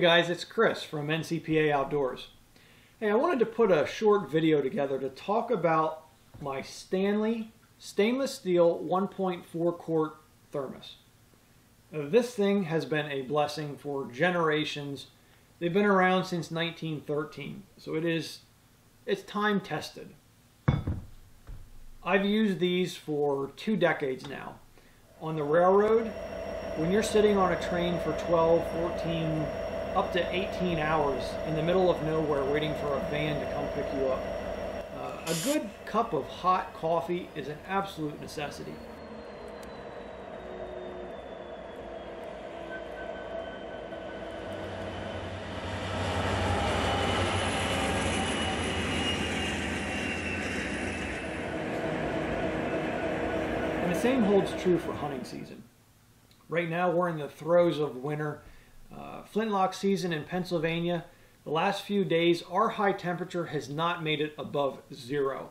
guys, it's Chris from NCPA Outdoors. Hey, I wanted to put a short video together to talk about my Stanley stainless steel 1.4 quart thermos. This thing has been a blessing for generations. They've been around since 1913, so it is it's time tested. I've used these for two decades now. On the railroad, when you're sitting on a train for 12, 14, up to 18 hours in the middle of nowhere waiting for a van to come pick you up, uh, a good cup of hot coffee is an absolute necessity. And the same holds true for hunting season. Right now, we're in the throes of winter. Uh, flintlock season in Pennsylvania, the last few days, our high temperature has not made it above zero.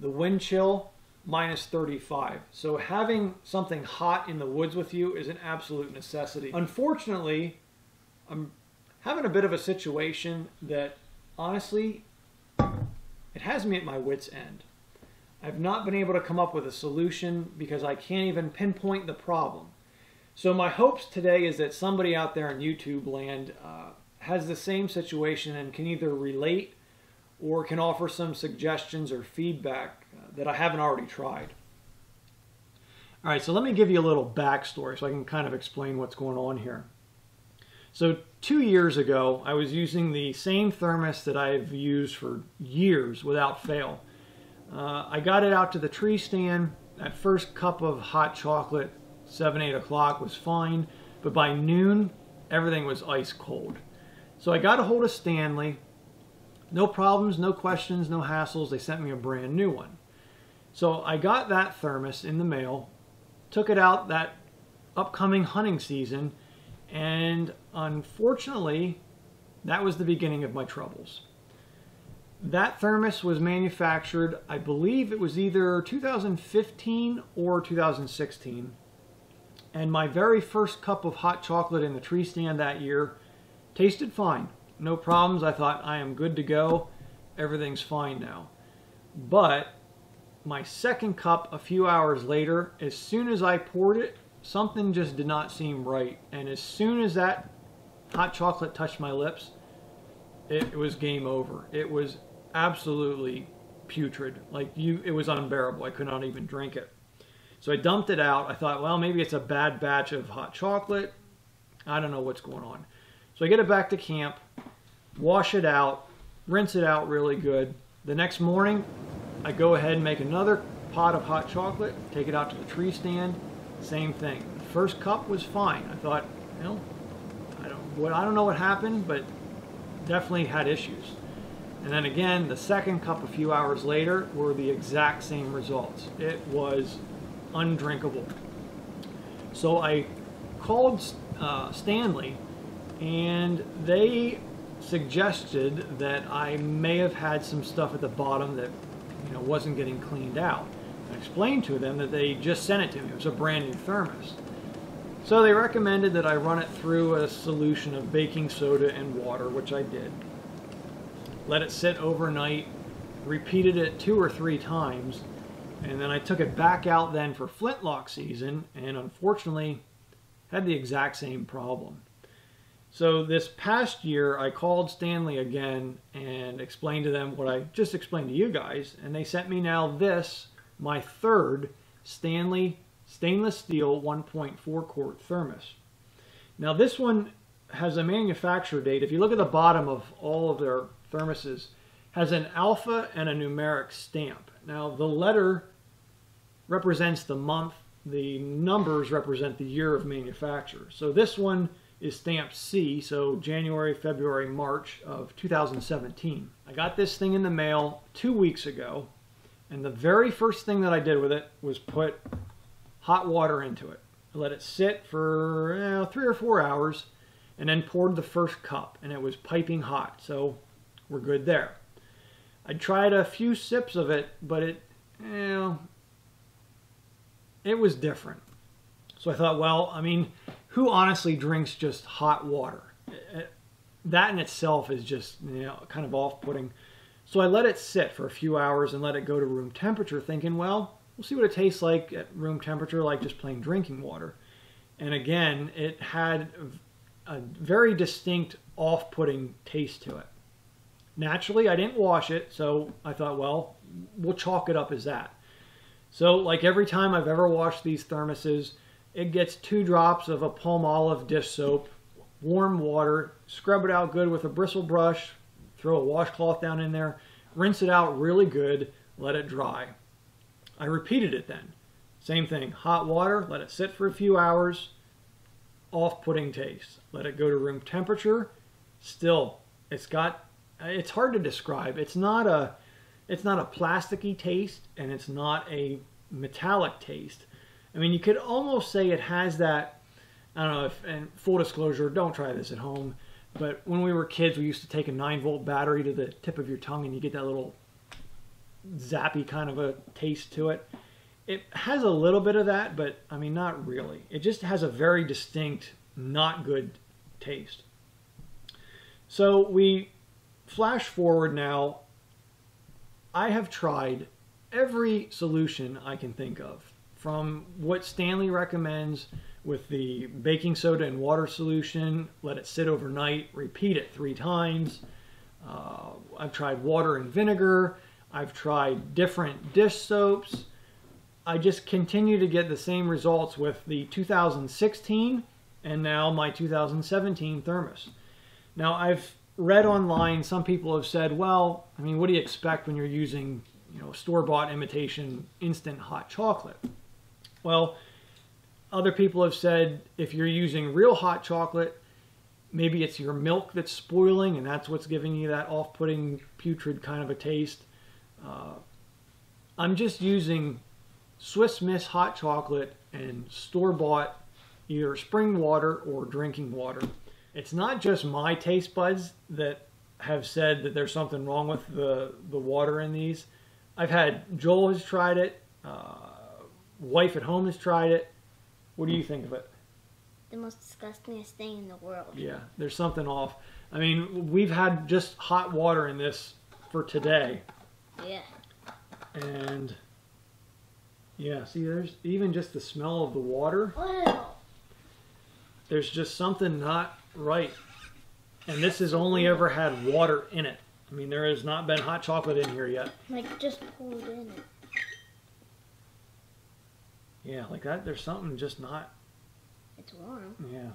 The wind chill, minus 35. So having something hot in the woods with you is an absolute necessity. Unfortunately, I'm having a bit of a situation that honestly, it has me at my wit's end. I've not been able to come up with a solution because I can't even pinpoint the problem. So my hopes today is that somebody out there in YouTube land uh, has the same situation and can either relate or can offer some suggestions or feedback uh, that I haven't already tried. All right, so let me give you a little backstory so I can kind of explain what's going on here. So two years ago, I was using the same thermos that I've used for years without fail. Uh, I got it out to the tree stand. That first cup of hot chocolate, 7, 8 o'clock, was fine. But by noon, everything was ice cold. So I got a hold of Stanley. No problems, no questions, no hassles. They sent me a brand new one. So I got that thermos in the mail, took it out that upcoming hunting season, and unfortunately, that was the beginning of my troubles. That thermos was manufactured, I believe it was either 2015 or 2016. And my very first cup of hot chocolate in the tree stand that year tasted fine. No problems. I thought I am good to go. Everything's fine now. But my second cup a few hours later, as soon as I poured it, something just did not seem right. And as soon as that hot chocolate touched my lips, it, was game over. It was absolutely putrid. Like you, it was unbearable. I could not even drink it. So I dumped it out. I thought, well, maybe it's a bad batch of hot chocolate. I don't know what's going on. So I get it back to camp, wash it out, rinse it out really good. The next morning, I go ahead and make another pot of hot chocolate, take it out to the tree stand, same thing. The first cup was fine. I thought, you know, I don't, what, I don't know what happened, but definitely had issues. And then again, the second cup a few hours later were the exact same results. It was undrinkable. So I called uh, Stanley and they suggested that I may have had some stuff at the bottom that you know wasn't getting cleaned out. I explained to them that they just sent it to me. It was a brand new thermos. So they recommended that I run it through a solution of baking soda and water, which I did let it sit overnight, repeated it two or three times, and then I took it back out then for flintlock season, and unfortunately had the exact same problem. So this past year, I called Stanley again and explained to them what I just explained to you guys, and they sent me now this, my third Stanley stainless steel 1.4 quart thermos. Now this one has a manufacturer date. If you look at the bottom of all of their thermoses has an alpha and a numeric stamp. Now the letter represents the month, the numbers represent the year of manufacture. So this one is stamped C, so January, February, March of 2017. I got this thing in the mail two weeks ago, and the very first thing that I did with it was put hot water into it. I let it sit for you know, three or four hours, and then poured the first cup, and it was piping hot. So we're good there. I tried a few sips of it, but it, you know, it was different. So I thought, well, I mean, who honestly drinks just hot water? that in itself is just you know kind of off-putting. So I let it sit for a few hours and let it go to room temperature, thinking, well, we'll see what it tastes like at room temperature, like just plain drinking water. And again, it had a very distinct off-putting taste to it. Naturally, I didn't wash it, so I thought, well, we'll chalk it up as that. So, like every time I've ever washed these thermoses, it gets two drops of a Palmolive dish soap, warm water, scrub it out good with a bristle brush, throw a washcloth down in there, rinse it out really good, let it dry. I repeated it then. Same thing, hot water, let it sit for a few hours, off-putting taste. Let it go to room temperature, still, it's got, it's hard to describe. It's not a, it's not a plasticky taste and it's not a metallic taste. I mean, you could almost say it has that, I don't know if, and full disclosure, don't try this at home, but when we were kids, we used to take a 9 volt battery to the tip of your tongue and you get that little zappy kind of a taste to it. It has a little bit of that, but I mean, not really. It just has a very distinct, not good taste. So we flash forward now. I have tried every solution I can think of from what Stanley recommends with the baking soda and water solution, let it sit overnight, repeat it three times. Uh, I've tried water and vinegar. I've tried different dish soaps. I just continue to get the same results with the 2016 and now my 2017 thermos. Now I've read online some people have said, well, I mean, what do you expect when you're using, you know, store-bought imitation instant hot chocolate? Well, other people have said if you're using real hot chocolate, maybe it's your milk that's spoiling and that's what's giving you that off-putting putrid kind of a taste. Uh, I'm just using Swiss Miss hot chocolate and store-bought either spring water or drinking water. It's not just my taste buds that have said that there's something wrong with the, the water in these. I've had Joel has tried it. Uh, wife at home has tried it. What do you think of it? The most disgustingest thing in the world. Yeah, there's something off. I mean, we've had just hot water in this for today. Yeah. And yeah, see, there's even just the smell of the water. Wow. There's just something not right. And this has only ever had water in it. I mean, there has not been hot chocolate in here yet. Like just poured in. Yeah, like that. There's something just not. It's warm. Yeah.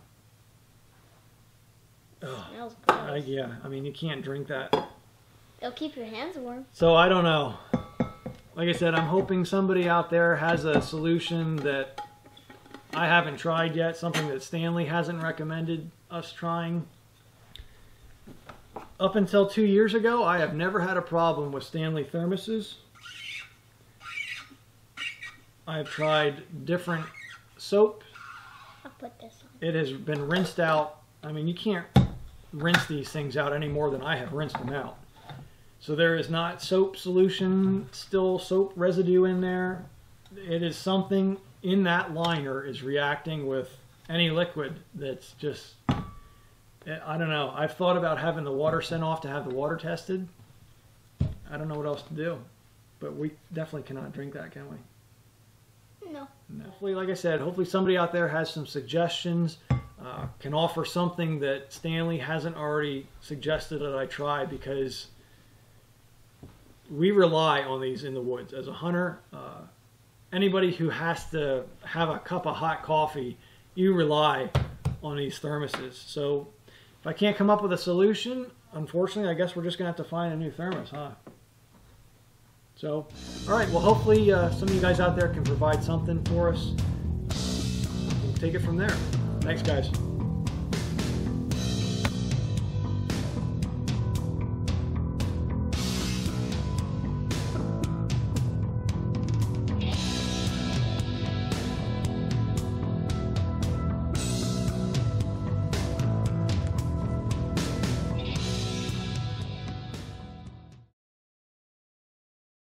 Ugh. smells gross. I, yeah, I mean, you can't drink that. It'll keep your hands warm. So I don't know. Like I said, I'm hoping somebody out there has a solution that I haven't tried yet, something that Stanley hasn't recommended us trying. Up until two years ago, I have never had a problem with Stanley thermoses. I've tried different soap. I'll put this on. It has been rinsed out. I mean, you can't rinse these things out any more than I have rinsed them out. So there is not soap solution, still soap residue in there. It is something in that liner is reacting with any liquid that's just, I don't know. I've thought about having the water sent off to have the water tested. I don't know what else to do. But we definitely cannot drink that, can we? No. Hopefully, like I said, hopefully somebody out there has some suggestions, uh, can offer something that Stanley hasn't already suggested that I try because we rely on these in the woods. As a hunter, uh, anybody who has to have a cup of hot coffee, you rely on these thermoses. So if I can't come up with a solution, unfortunately, I guess we're just going to have to find a new thermos, huh? So, all right. Well, hopefully, uh, some of you guys out there can provide something for us. We'll take it from there. Thanks, guys.